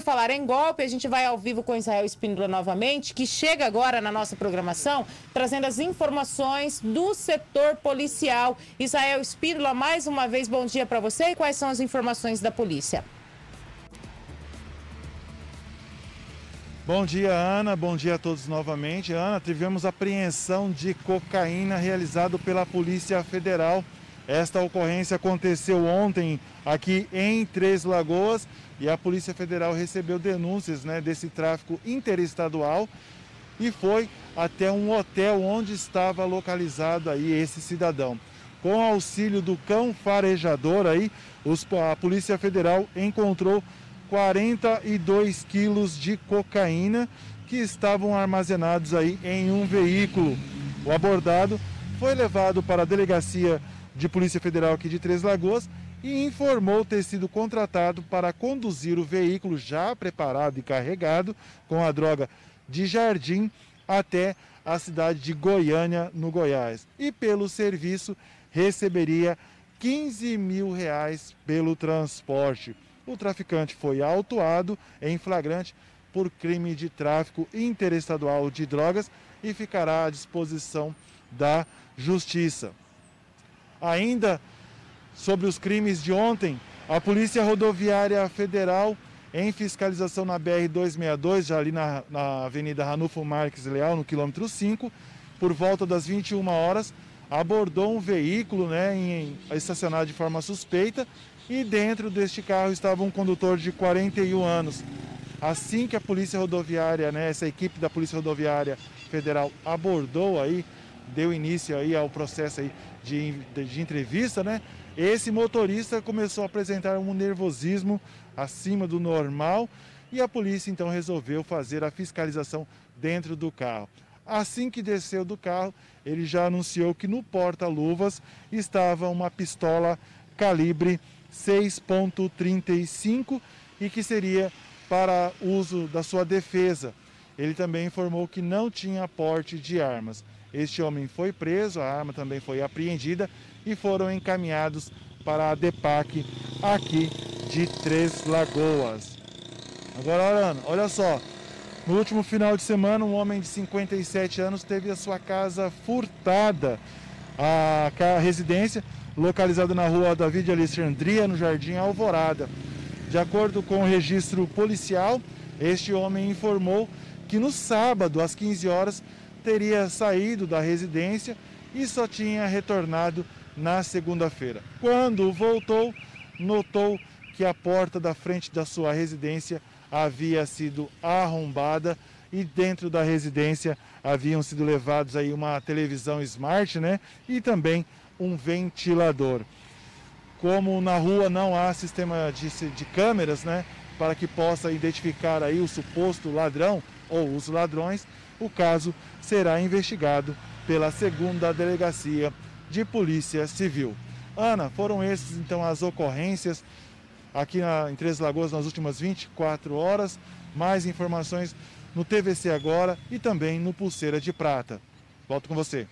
por falar em golpe, a gente vai ao vivo com Israel Espíndola novamente, que chega agora na nossa programação, trazendo as informações do setor policial. Israel Espíndola, mais uma vez, bom dia para você e quais são as informações da polícia? Bom dia, Ana. Bom dia a todos novamente. Ana, tivemos apreensão de cocaína realizado pela Polícia Federal. Esta ocorrência aconteceu ontem aqui em Três Lagoas e a Polícia Federal recebeu denúncias né, desse tráfico interestadual e foi até um hotel onde estava localizado aí esse cidadão. Com auxílio do cão farejador aí, os, a Polícia Federal encontrou 42 quilos de cocaína que estavam armazenados aí em um veículo. O abordado foi levado para a delegacia de Polícia Federal aqui de Três Lagoas e informou ter sido contratado para conduzir o veículo já preparado e carregado com a droga de Jardim até a cidade de Goiânia, no Goiás. E pelo serviço receberia 15 mil reais pelo transporte. O traficante foi autuado em flagrante por crime de tráfico interestadual de drogas e ficará à disposição da Justiça. Ainda sobre os crimes de ontem, a Polícia Rodoviária Federal, em fiscalização na BR-262, já ali na, na Avenida Ranulfo Marques Leal, no quilômetro 5, por volta das 21 horas, abordou um veículo né, em, estacionado de forma suspeita e dentro deste carro estava um condutor de 41 anos. Assim que a Polícia Rodoviária, né, essa equipe da Polícia Rodoviária Federal abordou aí, deu início aí ao processo aí de, de, entrevista, né, esse motorista começou a apresentar um nervosismo acima do normal e a polícia então resolveu fazer a fiscalização dentro do carro. Assim que desceu do carro, ele já anunciou que no porta-luvas estava uma pistola calibre 6.35 e que seria para uso da sua defesa. Ele também informou que não tinha porte de armas. Este homem foi preso, a arma também foi apreendida e foram encaminhados para a DEPAC aqui de Três Lagoas. Agora, olha só, no último final de semana, um homem de 57 anos teve a sua casa furtada. A residência, localizada na rua Davi de Alexandria, no Jardim Alvorada. De acordo com o registro policial, este homem informou que no sábado, às 15 horas, teria saído da residência e só tinha retornado na segunda-feira. Quando voltou, notou que a porta da frente da sua residência havia sido arrombada e dentro da residência haviam sido levados aí uma televisão smart, né, e também um ventilador. Como na rua não há sistema de, de câmeras, né, para que possa identificar aí o suposto ladrão ou os ladrões, o caso será investigado pela segunda delegacia de Polícia Civil. Ana, foram essas então as ocorrências aqui na, em Três Lagoas nas últimas 24 horas. Mais informações no TVC Agora e também no Pulseira de Prata. Volto com você.